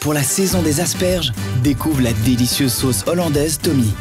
Pour la saison des asperges, découvre la délicieuse sauce hollandaise Tommy.